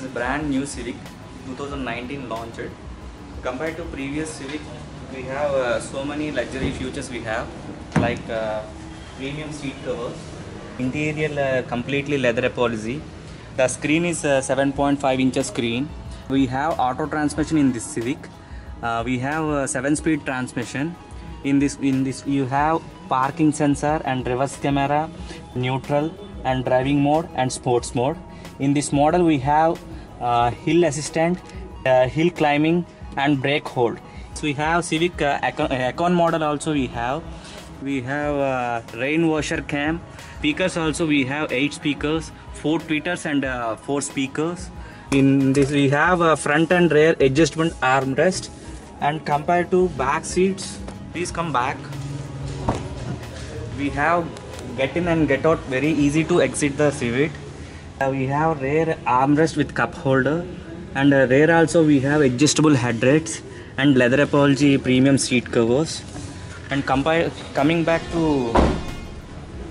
brand new Civic 2019 launched. Compared to previous Civic, we have uh, so many luxury features we have like uh, premium seat covers, interior uh, completely leather apology. The screen is uh, 7.5 inches screen. We have auto transmission in this Civic. Uh, we have a 7-speed transmission. In this, in this, you have parking sensor and reverse camera, neutral and driving mode and sports mode. In this model, we have uh, hill assistant, uh, hill climbing and brake hold. So we have Civic uh, Econ, Econ model also we have. We have uh, rain washer cam. Speakers also we have eight speakers, four tweeters and uh, four speakers. In this we have a front and rear adjustment armrest. And compared to back seats, please come back. We have get in and get out very easy to exit the Civic. We have rear armrest with cup holder and uh, also we have adjustable headrests and leather apology premium seat covers. And coming back to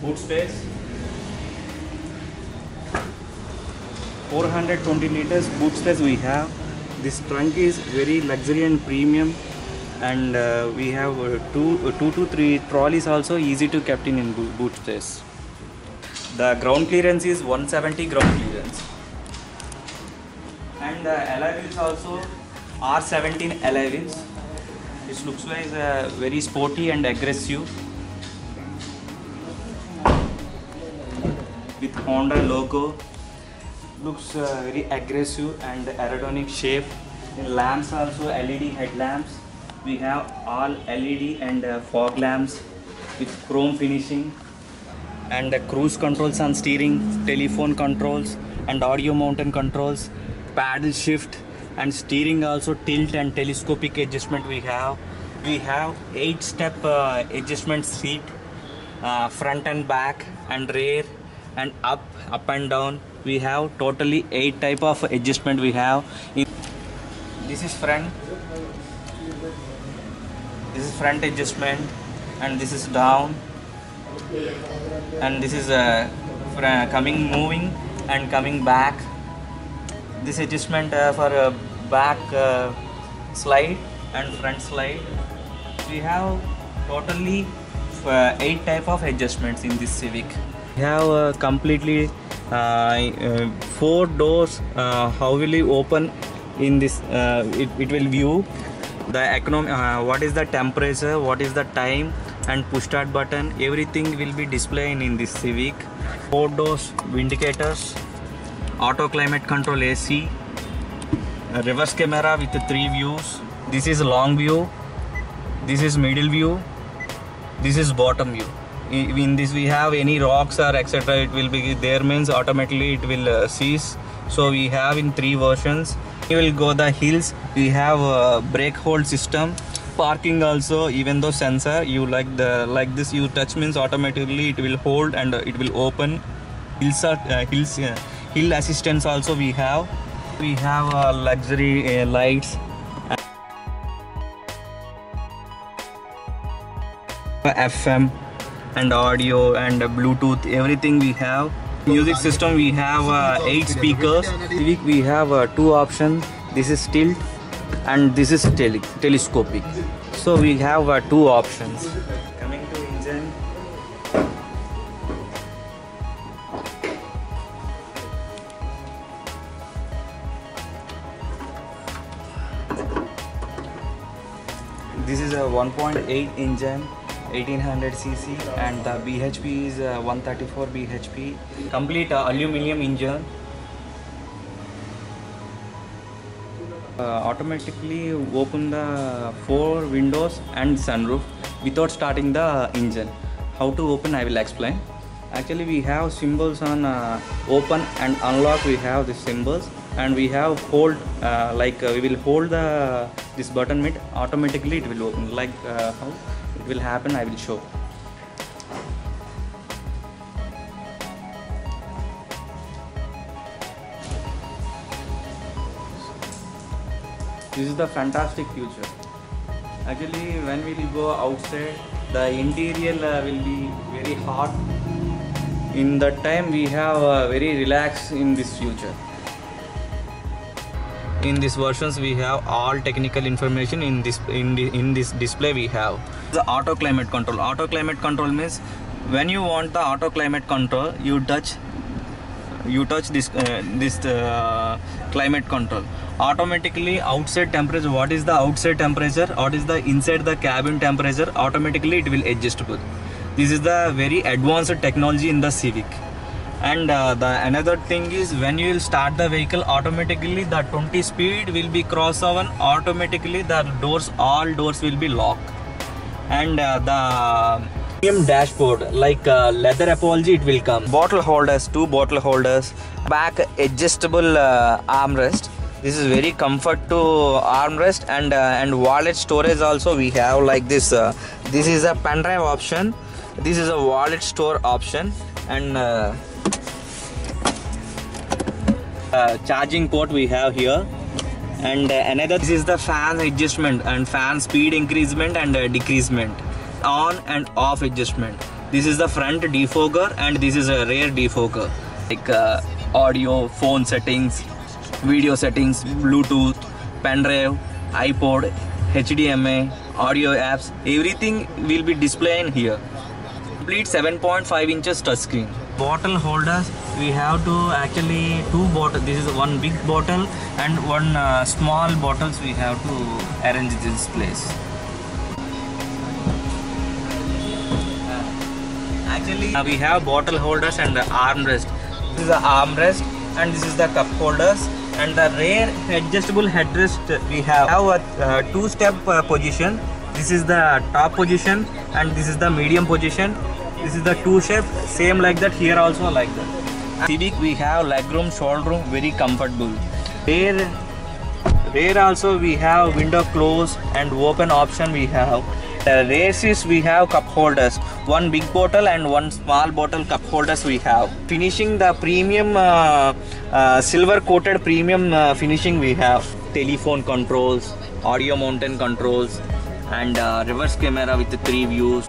boot space. 420 liters boot space we have. This trunk is very luxury and premium and uh, we have uh, two uh, two to three trolleys also easy to captain in in boot space the ground clearance is 170 ground clearance and the alloy wheels also R17 alloy wheels. This looks like uh, very sporty and aggressive with Honda logo. Looks uh, very aggressive and aerodynamic shape. In lamps also LED headlamps. We have all LED and uh, fog lamps with chrome finishing and the cruise controls on steering, telephone controls and audio mountain controls, paddle shift and steering also tilt and telescopic adjustment we have. We have 8 step uh, adjustment seat, uh, front and back and rear and up, up and down. We have totally 8 type of adjustment we have. This is front, this is front adjustment and this is down and this is uh, coming moving and coming back. This adjustment uh, for uh, back uh, slide and front slide. We have totally uh, eight type of adjustments in this civic. We have uh, completely uh, four doors uh, how will you open in this it, it will view the economy uh, what is the temperature what is the time and push start button everything will be displayed in this civic. Four doors indicators auto climate control ac reverse camera with three views. This is long view. This is middle view. This is bottom view. In this we have any rocks or etc it will be there means automatically it will uh, cease. So we have in three versions we will go the hills. We have a brake hold system parking also even though sensor you like the like this you touch means automatically it will hold and it will open. Hills are uh, hills uh, hill assistance also we have. We have uh, luxury uh, lights. Fm and audio and bluetooth everything we have music system we have uh, eight speakers. Civic we have uh, two options. This is tilt and this is tele- telescopic. So we have uh, two options. Coming to engine. This is a 1.8 engine 1800 cc and the bhp is uh, 134 bhp complete uh, aluminum engine. Uh, automatically open the four windows and sunroof without starting the engine. How to open i will explain. Actually we have symbols on uh, open and unlock. We have the symbols and we have hold uh, like uh, we will hold the this button mid automatically it will open. Like how it will happen i will show. This is the fantastic future. Actually when we will go outside the interior uh, will be very hot. In that time we have uh, very relaxed in this future. In these versions we have all technical information in this in, in this display we have the auto climate control. Auto climate control means when you want the auto climate control you touch you touch this uh, this uh, climate control. Automatically outside temperature what is the outside temperature? What is the inside the cabin temperature? Automatically it will adjustable this is the very advanced technology in the civic. And uh, the another thing is when you will start the vehicle automatically the 20 speed will be cross over. Automatically the doors all doors will be locked and uh, the premium dashboard like uh, leather apology it will come. Bottle holders two bottle holders back adjustable uh, armrest. This is very comfort to armrest and uh, and wallet storage also we have like this uh, this is a pen drive option. This is a wallet store option and uh, uh, charging port we have here and uh, another this is the fan adjustment and fan speed increasement and uh, decreasement. On and off adjustment. This is the front defogger and this is a rear defogger like uh, audio phone settings video settings bluetooth pen drive ipod hdmi audio apps everything will be displayed here. Complete 7.5 inches touchscreen. Bottle holders we have to actually two bottle this is one big bottle and one uh, small bottles we have to arrange this place. Actually uh, we have bottle holders and the armrest. This is the armrest and this is the cup holders and the rear adjustable headrest we have, have a uh, two step uh, position. This is the top position and this is the medium position. This is the two shape same like that here also like that civic we have legroom shoulder room very comfortable. Rear rear also we have window close and open option we have. The seats we have cup holders. One big bottle and one small bottle cup holders we have. Finishing the premium uh, uh, silver coated premium uh, finishing we have. Telephone controls audio mountain controls and uh, reverse camera with three views